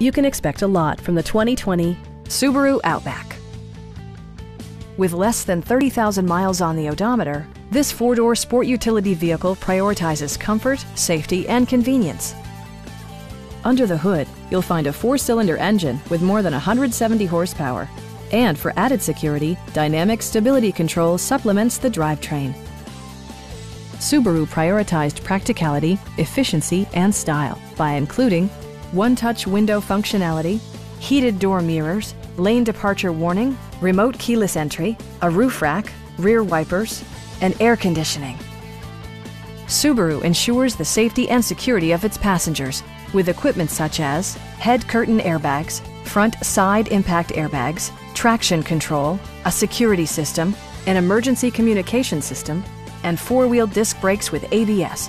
You can expect a lot from the 2020 Subaru Outback. With less than 30,000 miles on the odometer, this four-door sport utility vehicle prioritizes comfort, safety, and convenience. Under the hood, you'll find a four-cylinder engine with more than 170 horsepower. And for added security, Dynamic Stability Control supplements the drivetrain. Subaru prioritized practicality, efficiency, and style by including one-touch window functionality, heated door mirrors, lane departure warning, remote keyless entry, a roof rack, rear wipers, and air conditioning. Subaru ensures the safety and security of its passengers with equipment such as head curtain airbags, front side impact airbags, traction control, a security system, an emergency communication system, and four-wheel disc brakes with ABS.